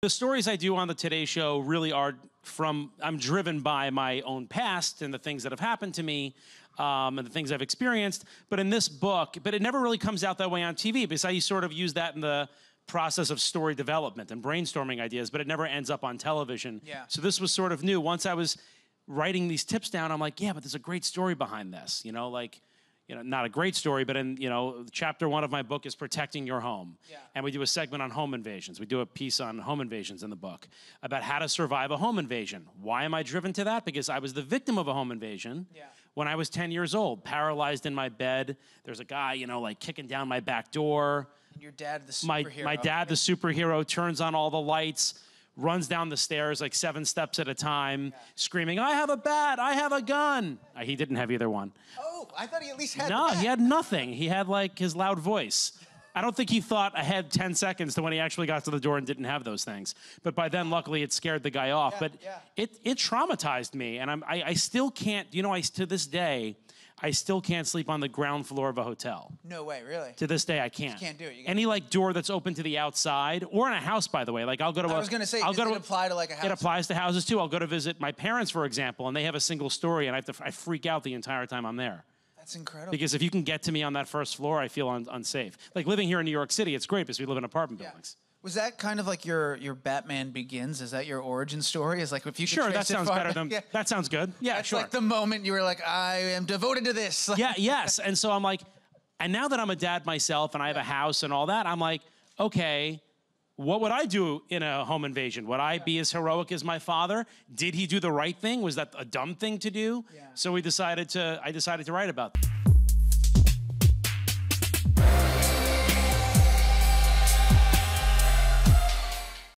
The stories I do on the Today Show really are from, I'm driven by my own past and the things that have happened to me um, and the things I've experienced. But in this book, but it never really comes out that way on TV because I sort of use that in the process of story development and brainstorming ideas, but it never ends up on television. Yeah. So this was sort of new. Once I was writing these tips down, I'm like, yeah, but there's a great story behind this. You know, like, you know, not a great story, but in, you know, chapter one of my book is protecting your home. Yeah. And we do a segment on home invasions. We do a piece on home invasions in the book about how to survive a home invasion. Why am I driven to that? Because I was the victim of a home invasion Yeah. when I was 10 years old, paralyzed in my bed. There's a guy, you know, like kicking down my back door And Your dad, the my superhero. my my dad, the superhero, turns on all the lights, runs down the stairs like seven steps at a time, screaming, "I have a bat! I have a gun!" Uh, he didn't have either one. Oh, I thought he at least had. No, that. he had nothing. He had like his loud voice. I don't think he thought ahead 10 seconds to when he actually got to the door and didn't have those things. But by then, luckily, it scared the guy off. Yeah, but yeah. it, it traumatized me. And I'm, I, I still can't, you know, I, to this day, I still can't sleep on the ground floor of a hotel. No way, really. To this day, I can't. can't do it. You Any like door that's open to the outside, or in a house, by the way. Like I'll go to. I a- was gonna say, I'll go it to apply to, like, a house. It applies to houses too. I'll go to visit my parents, for example, and they have a single story, and I have to. I freak out the entire time I'm there That's incredible. because if you can get to me on that first floor, I feel un- unsafe. Like living here in New York City, it's great because we live in apartment Yeah. buildings. Was that kind of like your your Batman Begins? Is that your origin story? Is like if you Sure, that sounds better than. Yeah. That sounds good. Yeah, That's sure. like the moment you were like, I am devoted to this. Like, yeah, yes. And so I'm like, and now that I'm a dad myself and I have a house and all that, I'm like, okay, what would I do in a home invasion? Would I be as heroic as my father? Did he do the right thing? Was that a dumb thing to do? Yeah. So we decided to, I decided to write about that.